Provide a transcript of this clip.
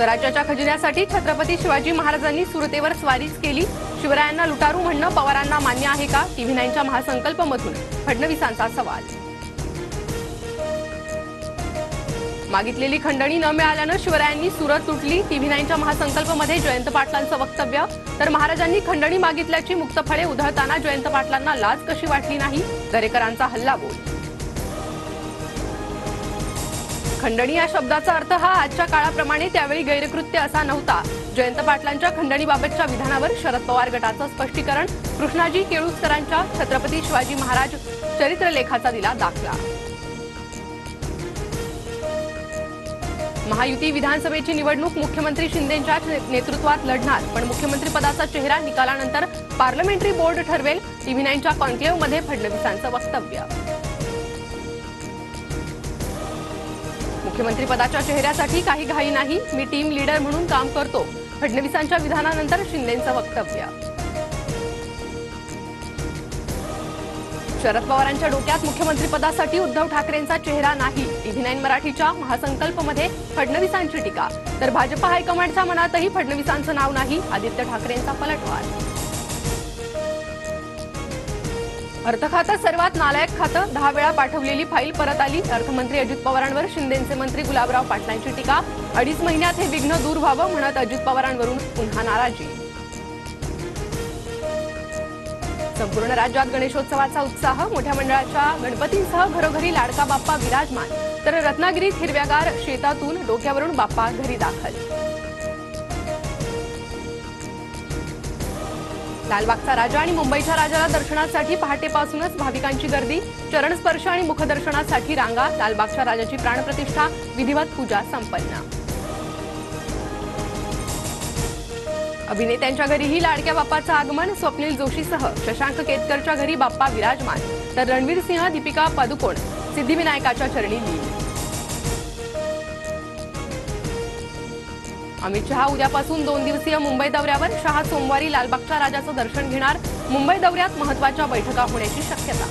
स्वराज्याच्या खजिन्यासाठी छत्रपती शिवाजी महाराजांनी सुरतेवर स्वारीच केली. शिवरायांना लुटारू म्हणणं पवारांना मान्य आहे का? टीव्ही नाईनच्या महासंकल्पमधून फडणवीसांचा सवाल. मागितलेली खंडणी न मिळाल्यानं शिवरायांनी सुरत तुटली. टीव्ही नाईनच्या महासंकल्पमध्ये जयंत पाटलांचं वक्तव्य. तर महाराजांनी खंडणी मागितल्याची मुक्त फळे उधळताना जयंत पाटलांना लाज कशी वाटली नाही? दरेकरांचा हल्ला बोल. खंडणी या शब्दाचा अर्थ हा आजच्या काळाप्रमाणे त्यावेळी गैरकृत्य असा नव्हता. जयंत पाटलांच्या खंडणीबाबतच्या विधानावर शरद पवार गटाचं स्पष्टीकरण कृष्णाजी केळुसकरांच्या छत्रपती शिवाजी महाराज चरित्रलेखाचा दिला दाखला. महायुती विधानसभेची निवडणूक मुख्यमंत्री शिंदेच्या नेतृत्वात लढणार पण मुख्यमंत्री पदाचा चेहरा निकालानंतर पार्लमेंटरी बोर्ड ठरवेल टीव्ही नाईनच्या कॉन्क्लेव्हमध्ये फडणवीसांचं वक्तव्य. मुख्यमंत्री पदाच्या चेहऱ्यासाठी काही घाई नाही. मी टीम लीडर म्हणून काम करतो. फडणवीसांच्या विधानानंतर शिंदेचं वक्तव्य. शरद पवारांच्या डोक्यात मुख्यमंत्रीपदासाठी उद्धव ठाकरेंचा चेहरा नाही. टीव्ही नाईन मराठीच्या महासंकल्पमध्ये फडणवीसांची टीका. तर भाजपा हायकमांडच्या मनातही फडणवीसांचं नाव नाही. आदित्य ठाकरेंचा पलटवार. अर्थ खातं सर्वात नालायक खातं. दहा वेळा पाठवलेली फाईल परत आली. अर्थमंत्री अजित पवारांवर शिंदेचे मंत्री गुलाबराव पाटलांची टीका. अडीच महिन्यात हे विघ्न दूर व्हावं म्हणत अजित पवारांवरून पुन्हा नाराजी. संपूर्ण राज्यात गणेशोत्सवाचा उत्साह. मोठ्या मंडळाच्या गणपतींसह घरोघरी लाडका बाप्पा विराजमान. तर रत्नागिरीत हिरव्यागार शेतातून डोक्यावरून बाप्पा घरी दाखल. लालबागचा राजा आणि मुंबईच्या राजाला दर्शनासाठी पहाटेपासूनच भाविकांची गर्दी चरणस्पर्श आणि मुखदर्शनासाठी रांगा लालबागच्या राजाची प्राणप्रतिष्ठा विधिवत पूजा संपन्न. अभिनेत्यांच्या घरीही लाडक्या बाप्पाचं आगमन स्वप्नील जोशीसह शशांक केतकरच्या घरी बाप्पा विराजमान. तर रणवीर सिंह दीपिका पादुकोण सिद्धिविनायकाच्या चरणी लिहिली अमित शहा उद्यापासून दोन दिवसीय मुंबई दौऱ्यावर शहा सोमवारी लालबागच्या राजाचं दर्शन घेणार. मुंबई दौऱ्यात महत्त्वाच्या बैठका होण्याची शक्यता.